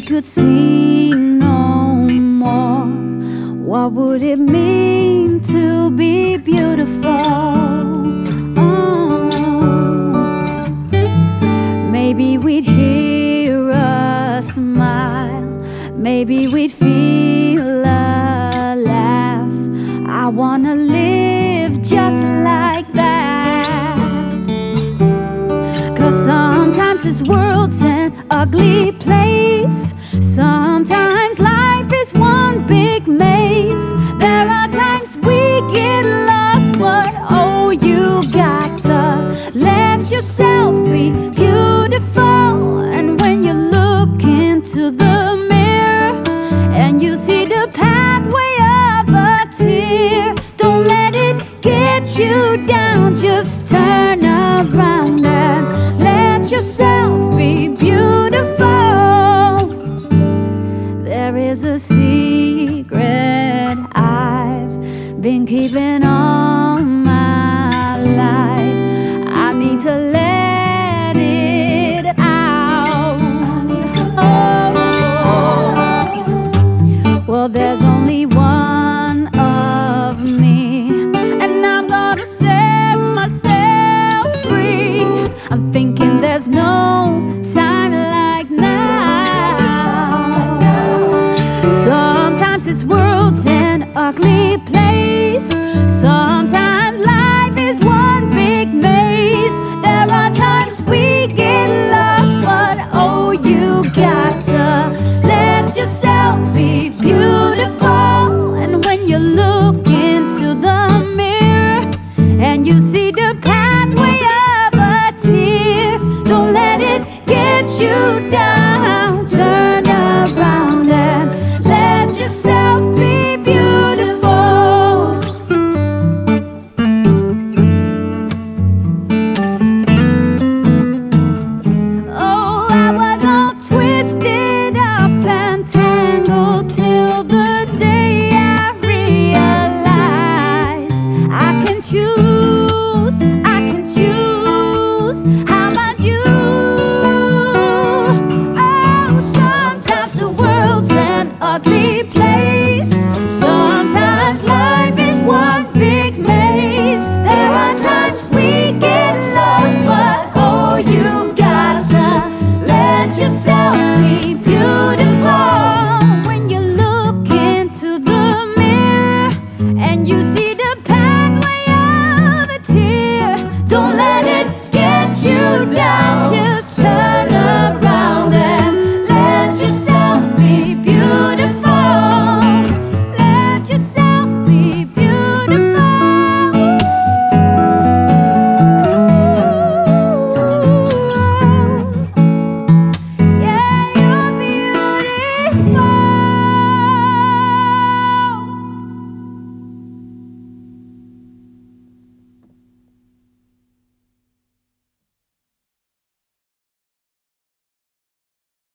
we could see no more, what would it mean to be beautiful? Oh, maybe we'd hear a smile, maybe we'd feel a laugh. I wanna live just like that. Cause sometimes this world's an ugly place. Beautiful. And when you look into the mirror and you see the pathway of a tear, don't let it get you down. Just turn around and let yourself be beautiful. There is a secret I've been keeping all you got to let yourself be beautiful. And when you look into the mirror and you see the pathway of a tear, don't let it get you down.